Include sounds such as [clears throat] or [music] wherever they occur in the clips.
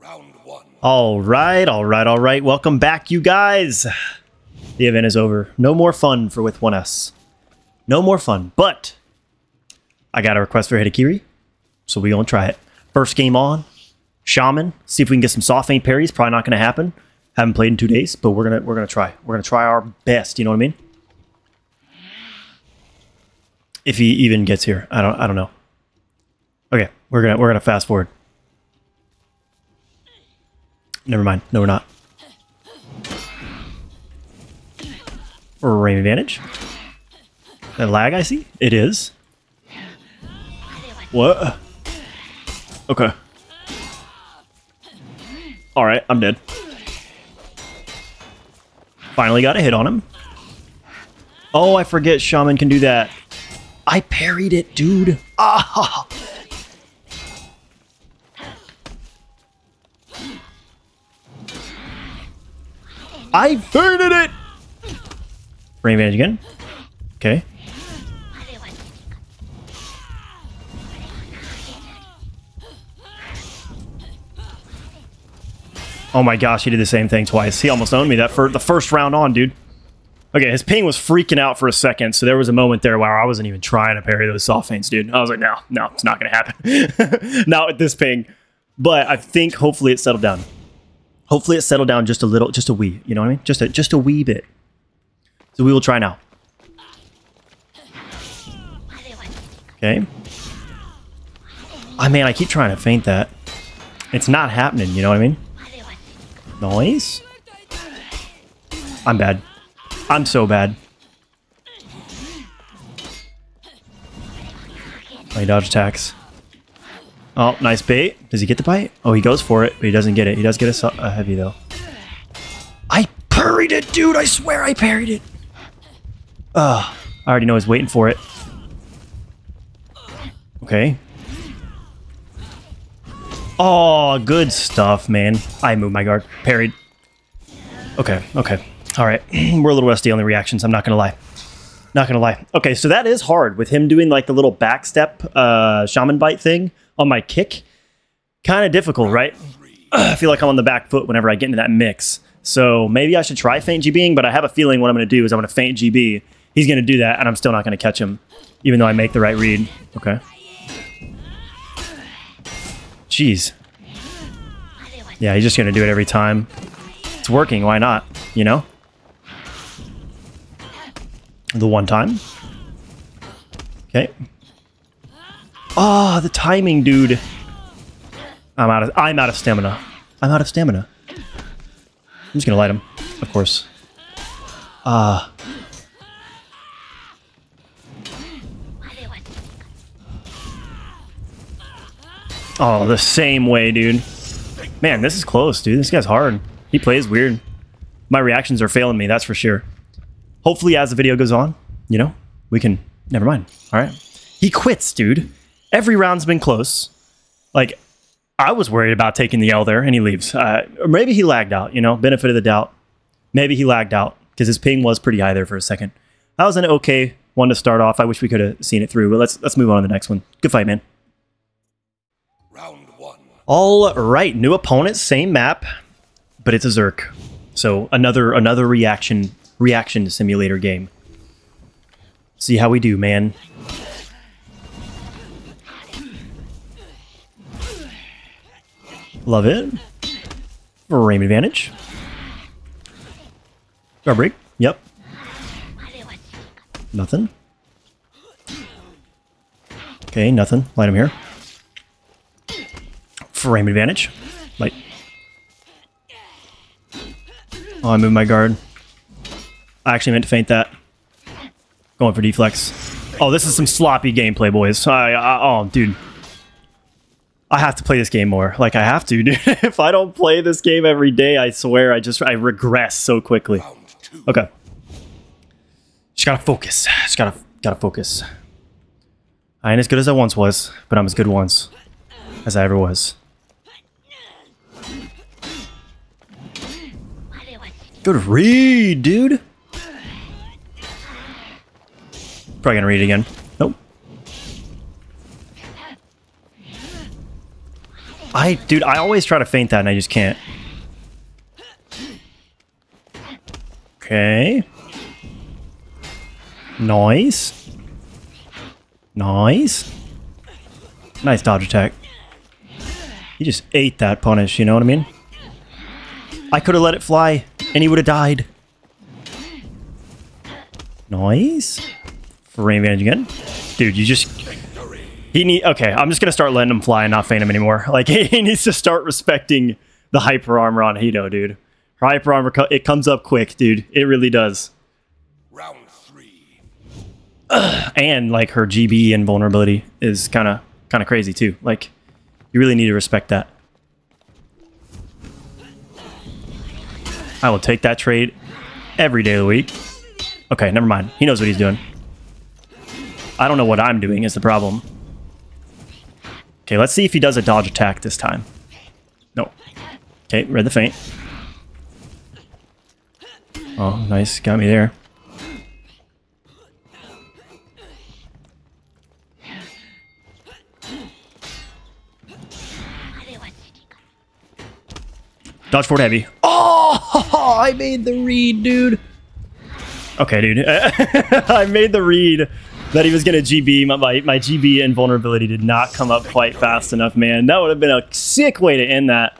Round one. All right, all right, all right. Welcome back, you guys. The event is over. No more fun for with One S. No more fun. But I got a request for Hitokiri, so we gonna try it. First game on, Shaman. See if we can get some soft feint parries. Probably not gonna happen. Haven't played in two days, but we're gonna we're gonna try. We're gonna try our best. You know what I mean? If he even gets here, I don't I don't know. Okay, we're gonna we're gonna fast forward. Never mind. No, we're not. Frame advantage. That lag I see? It is. What? Okay. Alright, I'm dead. Finally got a hit on him. Oh, I forget Shaman can do that. I parried it, dude. Ah! I burned it! Frame advantage again. Okay. Oh my gosh, he did the same thing twice. He almost owned me that for the first round on, dude. Okay, his ping was freaking out for a second, so there was a moment there where I wasn't even trying to parry those soft feints, dude. I was like, no, no, it's not gonna happen. [laughs] not with this ping. But I think hopefully it settled down. Hopefully it settled down just a little, just a wee. You know what I mean? Just a just a wee bit. So we will try now. Okay. Ah, I mean, I keep trying to feint that. It's not happening. You know what I mean? Noise. I'm bad. I'm so bad. He dodge attacks. Oh, nice bait. Does he get the bite? Oh, he goes for it, but he doesn't get it. He does get a, a heavy, though. I parried it, dude! I swear I parried it! Ugh. I already know he's waiting for it. Okay. Oh, good stuff, man. I moved my guard. Parried. Okay, okay. All right. [clears throat] We're a little rusty on the reactions. I'm not going to lie. Not going to lie. Okay, so that is hard with him doing like the little backstep uh, shaman bite thing on my kick. Kind of difficult, right? I feel like I'm on the back foot whenever I get into that mix. So maybe I should try feint GBing, but I have a feeling what I'm going to do is I'm going to feint GB. He's going to do that, and I'm still not going to catch him, even though I make the right read. Okay. Jeez. Yeah, he's just going to do it every time. It's working. Why not? You know? The one time. Okay. Oh, the timing, dude. I'm out of I'm out of stamina. I'm out of stamina. I'm just gonna light him, of course. Ah. Oh, the same way, dude. Man, this is close, dude. This guy's hard. He plays weird. My reactions are failing me, that's for sure. Hopefully, as the video goes on, you know, we can. Never mind. All right. He quits, dude. Every round's been close. Like, I was worried about taking the L there, and he leaves. Uh, or maybe he lagged out, you know, benefit of the doubt. Maybe he lagged out because his ping was pretty high there for a second. That was an okay one to start off. I wish we could have seen it through, but let's let's move on to the next one. Good fight, man. Round one. All right, new opponent, same map, but it's a Zerk. So another another reaction reaction simulator game. See how we do, man. Love it. Frame advantage. Guard break. Yep. Nothing. Okay, nothing. Light him here. Frame advantage. Light. Oh, I moved my guard. I actually meant to feint that. Going for deflects. Oh, this is some sloppy gameplay, boys. I, I, oh, dude. I have to play this game more. Like, I have to, [laughs] dude. if I don't play this game every day, I swear I just, I regress so quickly. Okay. Just gotta focus. Just gotta, gotta focus. I ain't as good as I once was, but I'm as good once as I ever was. Good read, dude. Probably gonna read again. I, dude, I always try to feint that and I just can't. Okay. Nice. Nice. Nice dodge attack. He just ate that punish, you know what I mean? I could have let it fly, and he would have died. Nice. Frame advantage again. Dude, you just... He need... Okay, I'm just going to start letting him fly and not feint him anymore. [laughs] Like, he needs to start respecting the hyper armor on Hito, dude. Her hyper armor it comes up quick, dude. It really does. Round three. and like her GB and vulnerability is kind of kind of crazy too. Like you really need to respect that. I will take that trade every day of the week. Okay, never mind. He knows what he's doing. I don't know what I'm doing is the problem. Okay, let's see if he does a dodge attack this time. No. Okay, read the feint. Oh, nice. Got me there. Dodge forward heavy. Oh, [laughs] I made the read, dude. Okay, dude. [laughs] I made the read that he was going to GB. My, my, my GB invulnerability did not come up quite fast enough, man. That would have been a sick way to end that.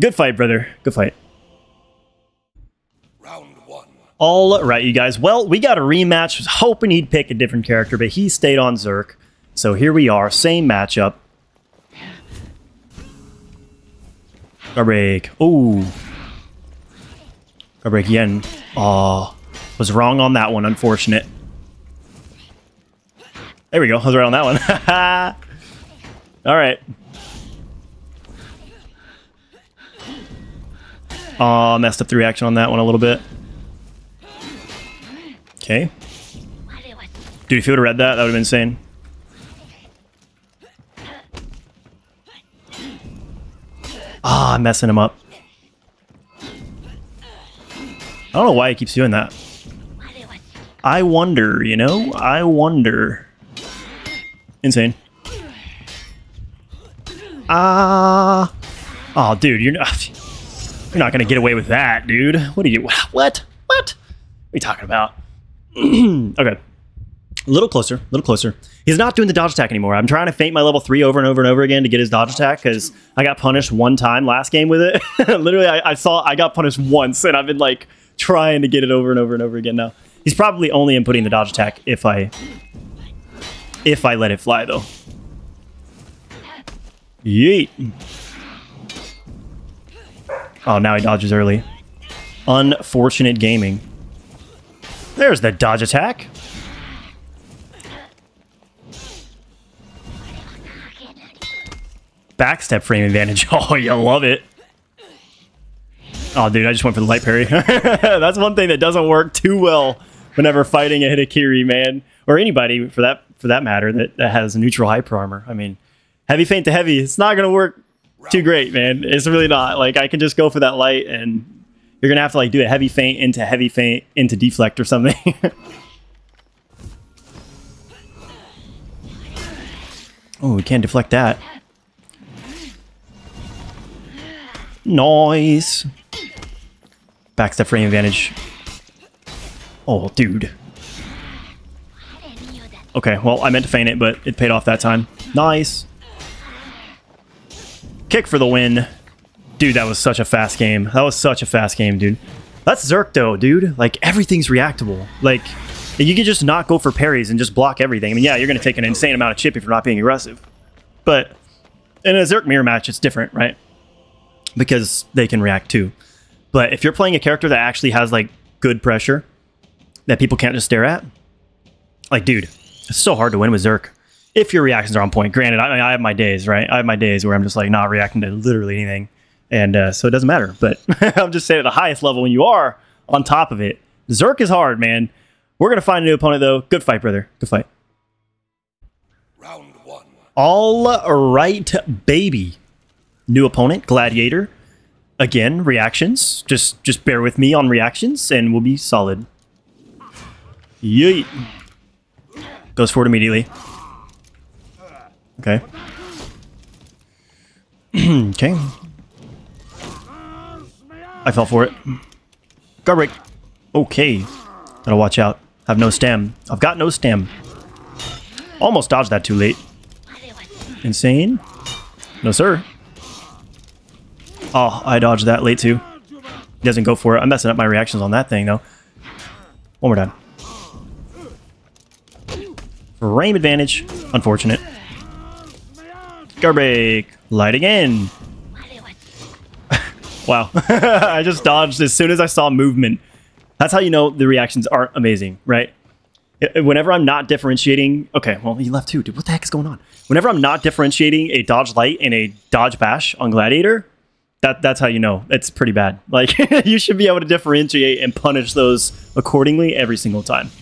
Good fight, brother. Good fight. Round one. All right, you guys. Well, we got a rematch. Was hoping he'd pick a different character, but he stayed on Zerk. So here we are. Same matchup. Guard break. Ooh. Guard break again. Aw. Was wrong on that one, unfortunate. There we go. I was right on that one. [laughs] Alright. Aw, messed up the reaction on that one a little bit. Okay. Dude, if you would have read that, that would have been insane. Ah, I'm messing him up. I don't know why he keeps doing that. I wonder, you know? I wonder. Insane. Ah. oh, dude, you're not... You're not gonna get away with that, dude. What are you... What? What? What are you talking about? [clears throat] okay. A little closer, a little closer. He's not doing the dodge attack anymore. I'm trying to feint my level 3 over and over and over again to get his dodge attack because I got punished one time last game with it. [laughs] Literally, I, I, saw I got punished once and I've been like trying to get it over and over and over again now. He's probably only inputting the dodge attack if I if I let it fly though. Yeet. Oh, now he dodges early. Unfortunate gaming. There's the dodge attack. backstep frame advantage. [laughs] Oh, you love it. Oh, dude, I just went for the light parry. [laughs] That's one thing that doesn't work too well whenever fighting a Hitokiri, man. Or anybody, for that for that matter, that, that has neutral hyper armor. I mean, heavy feint to heavy, it's not going to work too great, man. It's really not. Like, I can just go for that light, and you're to have to, like, do a heavy feint into heavy feint into deflect or something. [laughs] oh, we can't deflect that. Noise. Backstep frame advantage. Oh, dude. Okay, well, I meant to feint it, but it paid off that time. Nice. Kick for the win. Dude, that was such a fast game. That was such a fast game, dude. That's Zerk, though, dude. Like, everything's reactable. Like, you can just not go for parries and just block everything. I mean, yeah, you're going to take an insane amount of chip if you're not being aggressive. But in a Zerk mirror match, it's different, right? because they can react too. But if you're playing a character that actually has like good pressure that people can't just stare at, like, dude, it's so hard to win with Zerk if your reactions are on point. Granted, I, I have my days, right? I have my days where I'm just like not reacting to literally anything, and uh, so it doesn't matter. But [laughs] I'm just saying at the highest level, when you are on top of it, Zerk is hard, man. We're gonna find a new opponent though. Good fight, brother. Good fight. Round one. All right, baby new opponent, Gladiator. Again, reactions. Just just bear with me on reactions and we'll be solid. Yeet. Goes forward immediately. Okay. [clears throat] okay. I fell for it. Guard break. Okay. Gotta watch out. I've no stem. I've got no stem. Almost dodged that too late. Insane. No, sir. Oh, I dodged that late too. He doesn't go for it. I'm messing up my reactions on that thing, though. One more time. Frame advantage. Unfortunate. Break. Light again. [laughs] wow. [laughs] I just dodged as soon as I saw movement. That's how you know the reactions aren't amazing, right? Whenever I'm not differentiating... Okay, well, he left too. Dude, what the heck is going on? Whenever I'm not differentiating a dodge light and a dodge bash on Gladiator, that that's how you know it's pretty bad. Like [laughs] you should be able to differentiate and punish those accordingly every single time.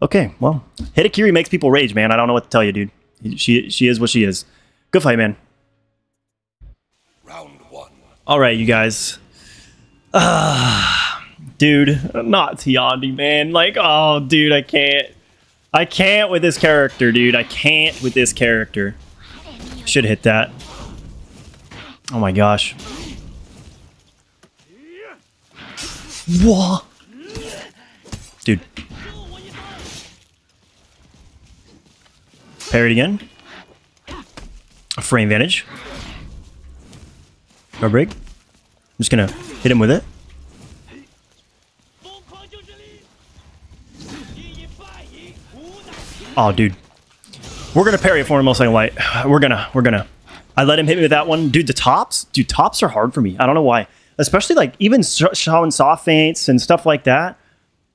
Okay, well, Hitokiri makes people rage, man. I don't know what to tell you, dude. She she is what she is. Good fight, man. Round one. All right, you guys. Ah, dude, not Tiandi, man. Like, oh, dude, I can't. I can't with this character, dude. I can't with this character. Should hit that. Oh my gosh. What? Dude. Parry it again. Frame advantage. Guard break. I'm just gonna hit him with it. Oh, dude. We're gonna parry it for him most likely light. We're gonna, we're gonna. I let him hit me with that one. Dude, the tops, dude, tops are hard for me. I don't know why. Especially like even showing soft feints and stuff like that.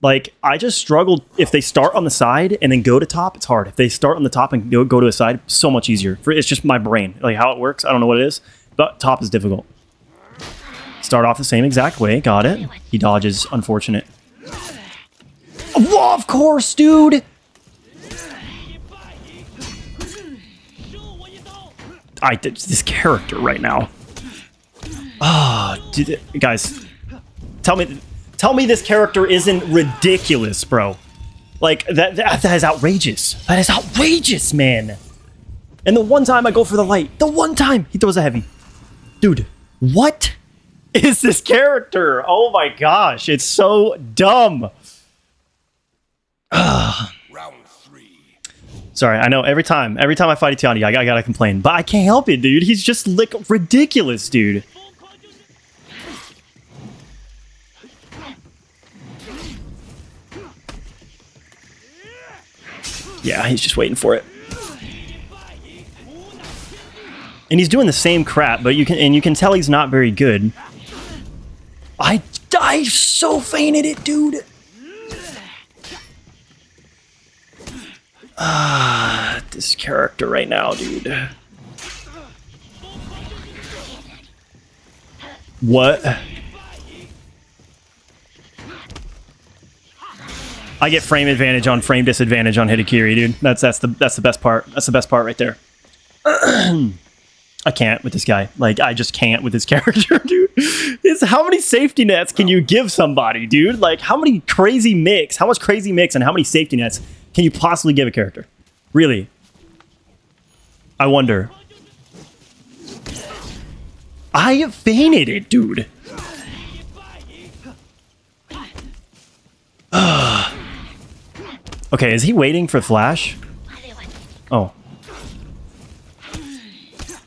Like I just struggled if they start on the side and then go to top, it's hard. If they start on the top and go, go to a side, so much easier. For it's just my brain, like how it works. I don't know what it is, but top is difficult. Start off the same exact way. Got it. He dodges. Unfortunate. Well, of course, dude. I did this character right now. Ah, oh, guys, tell me, tell me this character isn't ridiculous, bro. Like that, that, that is outrageous. That is outrageous, man. And the one time I go for the light, the one time he throws a heavy, dude. What is this character? Oh my gosh, it's so dumb. Ah. [sighs] Sorry, I know every time, every time I fight Tiandi, I, I gotta complain, but I can't help it, dude. He's just like ridiculous, dude. Yeah, he's just waiting for it. And he's doing the same crap, but you can and you can tell he's not very good. I I so feinted it, dude. Ah, this character right now, dude. What? I get frame advantage on frame disadvantage on Hitokiri, dude. That's that's the that's the best part. That's the best part right there. [clears throat] I can't with this guy. Like I just can't with this [laughs] character, dude. It's how many safety nets can you give somebody, dude? Like how many crazy mix, how much crazy mix and how many safety nets can you possibly give a character? Really? I wonder. I feinted it, dude. [sighs] [sighs] okay, is he waiting for Flash? Oh.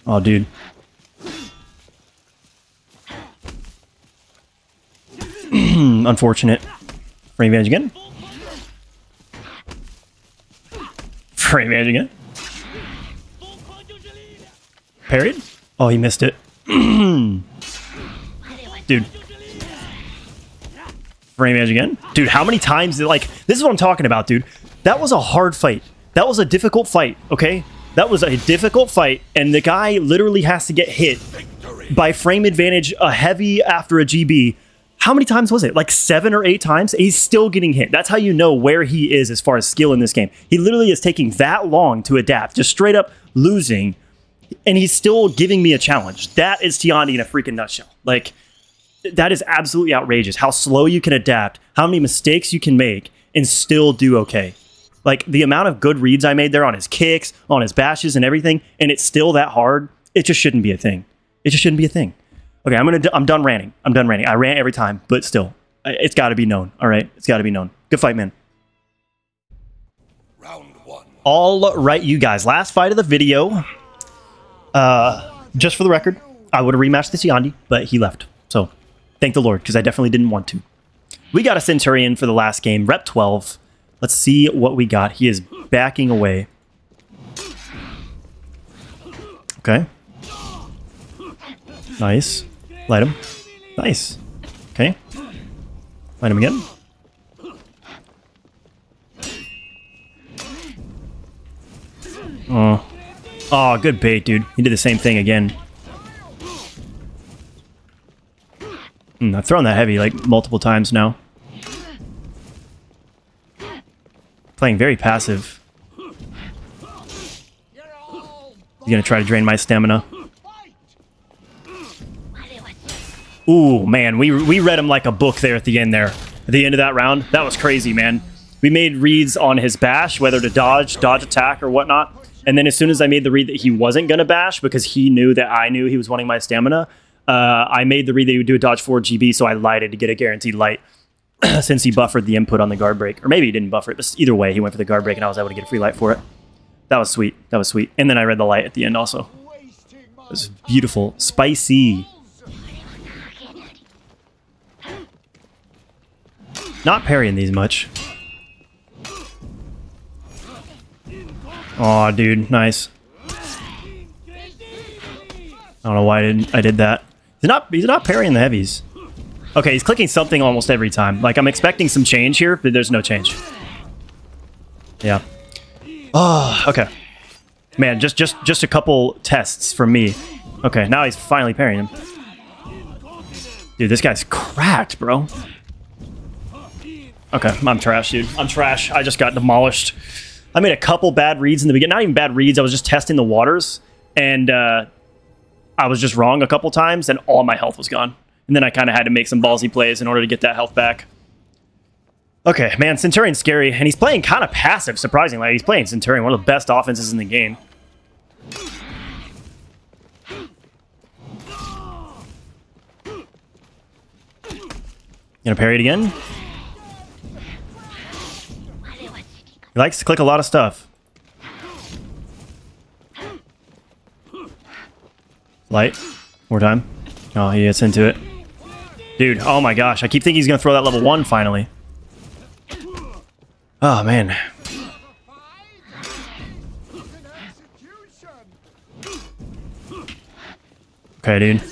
Oh, dude. [clears throat] Unfortunate. Frame advantage again. Frame advantage again. Parried? Oh, he missed it. [clears throat] Dude. Frame advantage again. Dude, how many times, like, this is what I'm talking about, dude. That was a hard fight. That was a difficult fight, okay? That was a difficult fight, and the guy literally has to get hit by frame advantage, a heavy after a GB, how many times was it? Like seven or eight times? He's still getting hit. That's how you know where he is as far as skill in this game. He literally is taking that long to adapt, just straight up losing, and he's still giving me a challenge. That is Tiandi in a freaking nutshell. Like, that is absolutely outrageous. How slow you can adapt, how many mistakes you can make, and still do okay. Like, the amount of good reads I made there on his kicks, on his bashes, and everything, and it's still that hard it just shouldn't be a thing. It just shouldn't be a thing. Okay, I'm gonna. d- I'm done ranting. I'm done ranting. I rant every time, but still, it's got to be known. All right, it's got to be known. Good fight, man. Round one. All right, you guys. Last fight of the video. Uh, just for the record, I would have rematched the Tiandi, but he left. So, thank the Lord, because I definitely didn't want to. We got a Centurion for the last game, rep 12. Let's see what we got. He is backing away. Okay. Nice. Light him. Nice. Okay. Light him again. Oh. Oh, good bait, dude. He did the same thing again. Hmm, I've thrown that heavy like multiple times now. Playing very passive. He's gonna try to drain my stamina. Ooh, man, we we read him like a book there at the end there. At the end of that round, that was crazy, man. We made reads on his bash, whether to dodge, dodge attack, or whatnot. And then as soon as I made the read that he wasn't gonna bash because he knew that I knew he was wanting my stamina, uh, I made the read that he would do a dodge 4 GB, so I lighted to get a guaranteed light [clears throat] since he buffered the input on the guard break. Or maybe he didn't buffer it, but either way, he went for the guard break and I was able to get a free light for it. That was sweet. That was sweet. And then I read the light at the end also. It was beautiful. Spicy. Not parrying these much. Oh, dude, nice. I don't know why I didn't. I did that. He's not. He's not parrying the heavies. Okay, he's clicking something almost every time. Like I'm expecting some change here, but there's no change. Yeah. Oh, okay. Man, just just just a couple tests from me. Okay, now he's finally parrying him. Dude, this guy's cracked, bro. Okay, I'm trash, dude. I'm trash. I just got demolished. I made a couple bad reads in the beginning. Not even bad reads. I was just testing the waters, and uh, I was just wrong a couple times, and all my health was gone. And then I kind of had to make some ballsy plays in order to get that health back. Okay, man, Centurion's scary, and he's playing kind of passive, surprisingly. He's playing Centurion, one of the best offenses in the game. Gonna parry it again. He likes to click a lot of stuff. Light. More time. Oh, he gets into it. Dude, oh my gosh. I keep thinking he's going to throw that level 1 finally. Oh, man. Okay, dude.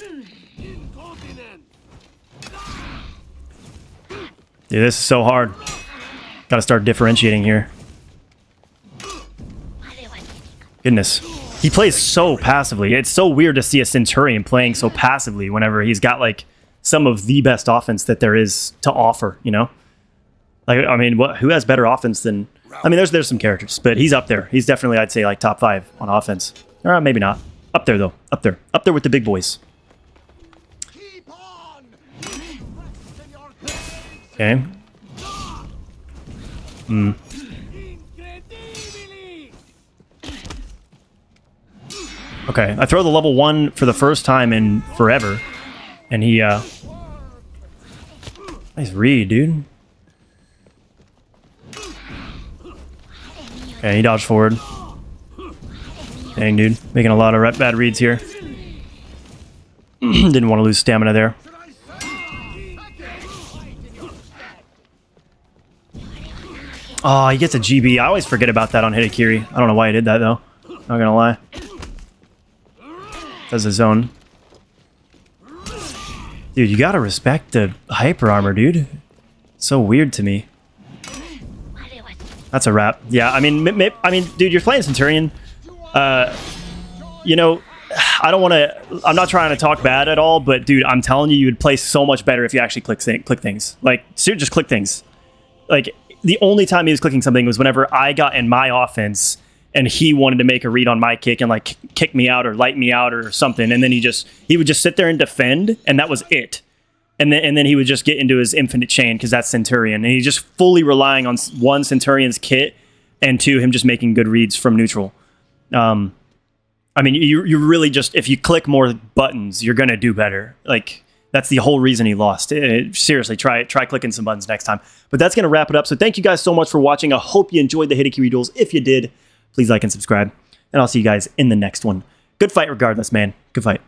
Dude, this is so hard. Gotta start differentiating here. Goodness. He plays so passively. It's so weird to see a Centurion playing so passively whenever he's got like some of the best offense that there is to offer, you know? Like I mean, what who has better offense than I mean, there's there's some characters, but he's up there. He's definitely I'd say like top 5 on offense. Or maybe not. Up there though. Up there. Up there with the big boys. Okay. Hmm. Okay, I throw the level one for the first time in forever, and he, uh... Nice read, dude. Okay, he dodged forward. Dang, dude. Making a lot of bad reads here. [clears throat] Didn't want to lose stamina there. Oh, he gets a GB. I always forget about that on Hitokiri. I don't know why he did that, though. Not gonna lie. That's a zone. Dude, you gotta respect the hyper armor, dude. So weird to me. That's a wrap. Yeah, I mean, I mean, dude, you're playing Centurion. Uh, you know, I don't want to. I'm not trying to talk bad at all, but dude, I'm telling you, you would play so much better if you actually click click things. Like, seriously, just click things. Like, the only time he was clicking something was whenever I got in my offense and he wanted to make a read on my kick and like kick me out or light me out or something. And then he just he would just sit there and defend, and that was it. And then and then he would just get into his infinite chain because that's Centurion, and he's just fully relying on one Centurion's kit and two him just making good reads from neutral. Um, I mean, you you really just if you click more buttons, you're gonna do better. Like that's the whole reason he lost. It, it, seriously, try try clicking some buttons next time. But that's gonna wrap it up. So thank you guys so much for watching. I hope you enjoyed the Hitokiri Duels. If you did Please like and subscribe. And I'll see you guys in the next one. Good fight, regardless, man. Good fight.